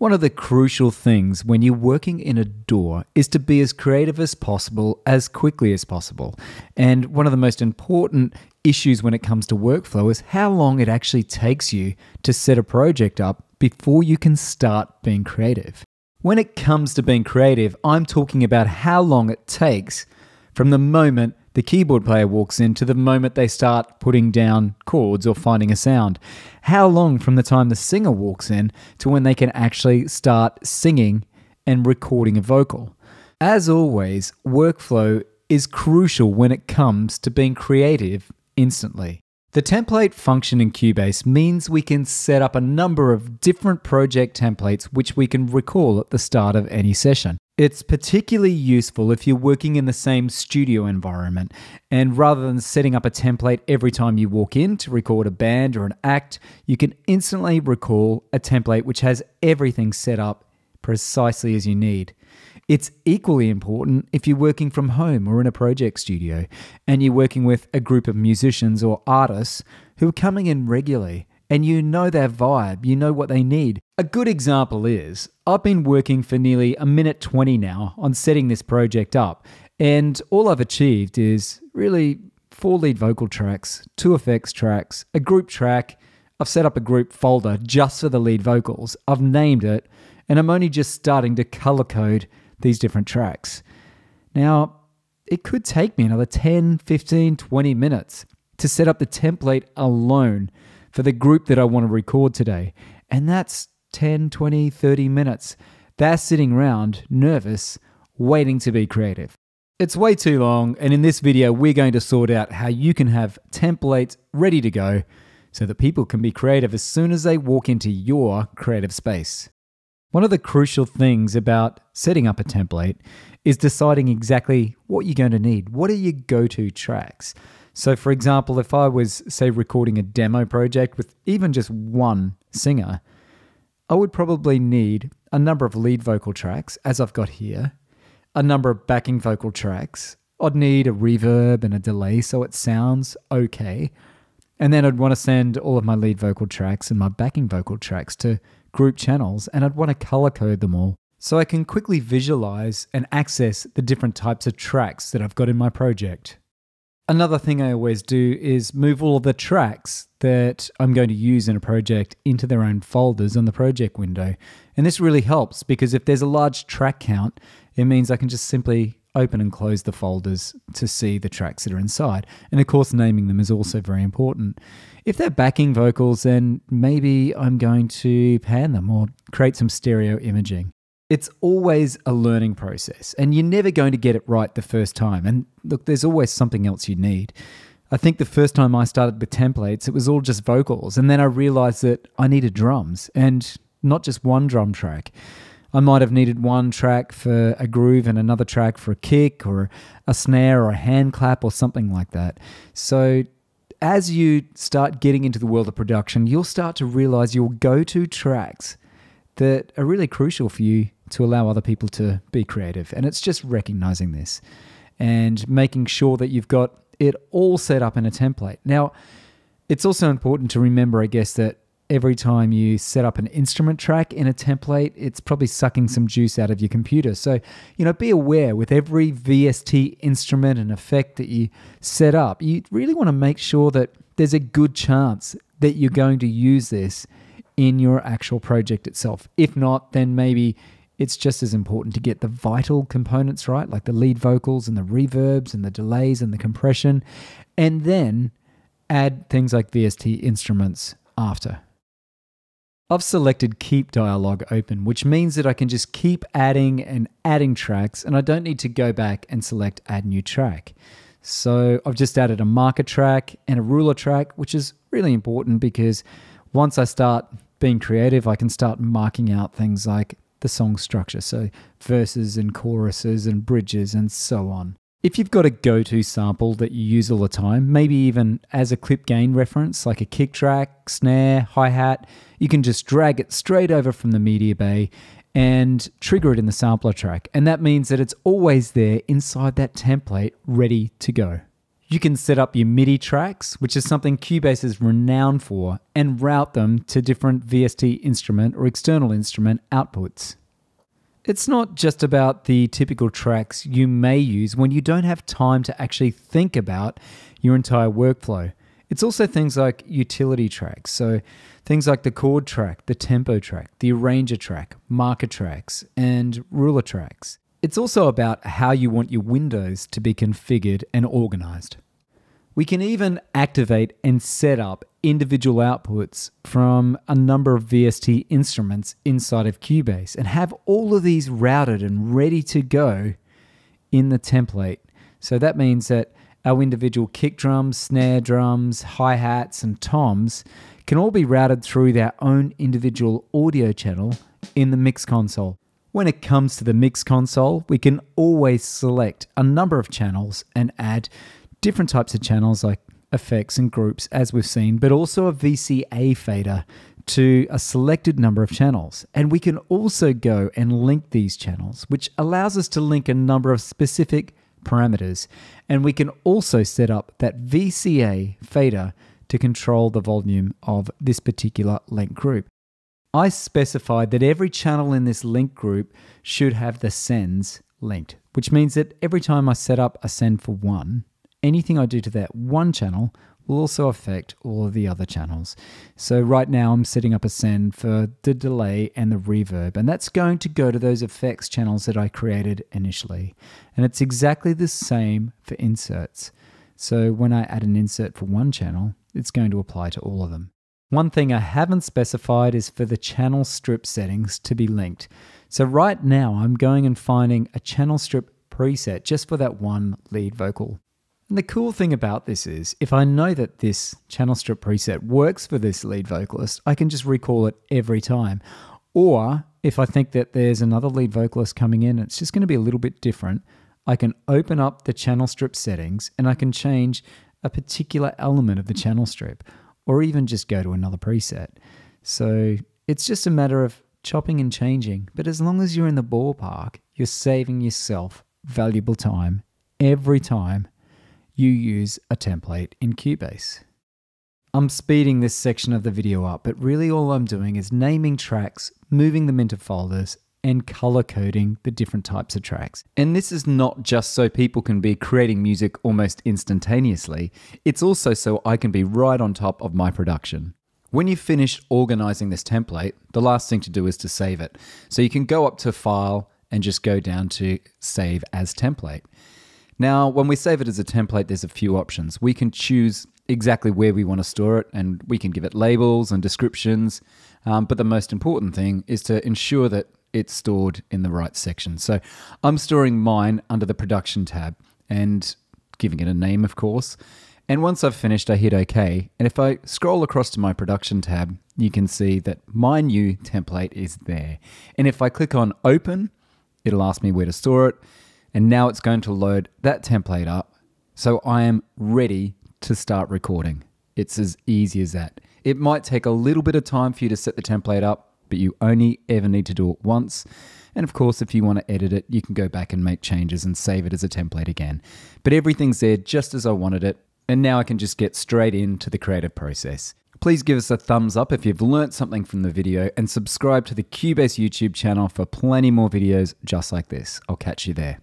One of the crucial things when you're working in a DAW is to be as creative as possible, as quickly as possible. And one of the most important issues when it comes to workflow is how long it actually takes you to set a project up before you can start being creative. When it comes to being creative, I'm talking about how long it takes from the moment the keyboard player walks in to the moment they start putting down chords or finding a sound. How long from the time the singer walks in to when they can actually start singing and recording a vocal? As always, workflow is crucial when it comes to being creative instantly. The template function in Cubase means we can set up a number of different project templates which we can recall at the start of any session. It's particularly useful if you're working in the same studio environment, and rather than setting up a template every time you walk in to record a band or an act, you can instantly recall a template which has everything set up precisely as you need. It's equally important if you're working from home or in a project studio and you're working with a group of musicians or artists who are coming in regularly and you know their vibe, you know what they need. A good example is I've been working for nearly a minute 20 now on setting this project up, and all I've achieved is really four lead vocal tracks, two effects tracks, a group track. I've set up a group folder just for the lead vocals. I've named it, and I'm only just starting to color code these different tracks. Now, it could take me another 10, 15, 20 minutes to set up the template alone for the group that I want to record today. And that's 10, 20, 30 minutes. They're sitting around, nervous, waiting to be creative. It's way too long, and in this video, we're going to sort out how you can have templates ready to go so that people can be creative as soon as they walk into your creative space. One of the crucial things about setting up a template is deciding exactly what you're going to need. What are your go to tracks? So, for example, if I was, say, recording a demo project with even just one singer, I would probably need a number of lead vocal tracks, as I've got here, a number of backing vocal tracks. I'd need a reverb and a delay so it sounds okay. And then I'd want to send all of my lead vocal tracks and my backing vocal tracks to group channels, and I'd want to color code them all so I can quickly visualize and access the different types of tracks that I've got in my project. Another thing I always do is move all of the tracks that I'm going to use in a project into their own folders on the project window. And this really helps because if there's a large track count, it means I can just simply open and close the folders to see the tracks that are inside. And of course, naming them is also very important. If they're backing vocals, then maybe I'm going to pan them or create some stereo imaging. It's always a learning process, and you're never going to get it right the first time. And look, there's always something else you need. I think the first time I started with templates, it was all just vocals. And then I realized that I needed drums and not just one drum track. I might have needed one track for a groove and another track for a kick or a snare or a hand clap or something like that. So, as you start getting into the world of production, you'll start to realize your go to tracks that are really crucial for you to allow other people to be creative. And it's just recognizing this and making sure that you've got it all set up in a template. Now, it's also important to remember, I guess, that every time you set up an instrument track in a template, it's probably sucking some juice out of your computer. So, you know, be aware with every VST instrument and effect that you set up, you really want to make sure that there's a good chance that you're going to use this in your actual project itself. If not, then maybe it's just as important to get the vital components right, like the lead vocals and the reverbs and the delays and the compression, and then add things like VST instruments after. I've selected keep dialog open, which means that I can just keep adding and adding tracks and I don't need to go back and select add new track. So I've just added a marker track and a ruler track, which is really important because once I start being creative, I can start marking out things like the song structure. So verses and choruses and bridges and so on. If you've got a go to sample that you use all the time, maybe even as a clip gain reference, like a kick track, snare, hi hat, you can just drag it straight over from the media bay and trigger it in the sampler track. And that means that it's always there inside that template, ready to go. You can set up your MIDI tracks, which is something Cubase is renowned for, and route them to different VST instrument or external instrument outputs. It's not just about the typical tracks you may use when you don't have time to actually think about your entire workflow. It's also things like utility tracks. So, things like the chord track, the tempo track, the arranger track, marker tracks, and ruler tracks. It's also about how you want your windows to be configured and organized. We can even activate and set up individual outputs from a number of VST instruments inside of Cubase and have all of these routed and ready to go in the template. So that means that our individual kick drums, snare drums, hi hats, and toms can all be routed through their own individual audio channel in the mix console. When it comes to the mix console, we can always select a number of channels and add different types of channels like effects and groups, as we've seen, but also a VCA fader to a selected number of channels. And we can also go and link these channels, which allows us to link a number of specific parameters. And we can also set up that VCA fader to control the volume of this particular link group. I specified that every channel in this link group should have the sends linked, which means that every time I set up a send for one, anything I do to that one channel will also affect all of the other channels. So right now I'm setting up a send for the delay and the reverb, and that's going to go to those effects channels that I created initially. And it's exactly the same for inserts. So when I add an insert for one channel, it's going to apply to all of them. One thing I haven't specified is for the channel strip settings to be linked. So right now I'm going and finding a channel strip preset just for that one lead vocal. And the cool thing about this is if I know that this channel strip preset works for this lead vocalist, I can just recall it every time. Or if I think that there's another lead vocalist coming in, it's just going to be a little bit different, I can open up the channel strip settings and I can change a particular element of the channel strip or even just go to another preset. So it's just a matter of chopping and changing. But as long as you're in the ballpark, you're saving yourself valuable time every time you use a template in Cubase. I'm speeding this section of the video up, but really all I'm doing is naming tracks, moving them into folders, and color coding the different types of tracks. And this is not just so people can be creating music almost instantaneously, it's also so I can be right on top of my production. When you've finished organizing this template, the last thing to do is to save it. So you can go up to File and just go down to Save as Template. Now, when we save it as a template, there's a few options. We can choose exactly where we want to store it, and we can give it labels and descriptions. Um, but the most important thing is to ensure that it's stored in the right section. So I'm storing mine under the production tab and giving it a name, of course. And once I've finished, I hit OK. And if I scroll across to my production tab, you can see that my new template is there. And if I click on Open, it'll ask me where to store it. And now it's going to load that template up. So I am ready to start recording. It's as easy as that. It might take a little bit of time for you to set the template up, but you only ever need to do it once. And of course, if you want to edit it, you can go back and make changes and save it as a template again. But everything's there just as I wanted it, and now I can just get straight into the creative process. Please give us a thumbs up if you've learnt something from the video and subscribe to the Cubase YouTube channel for plenty more videos just like this. I'll catch you there.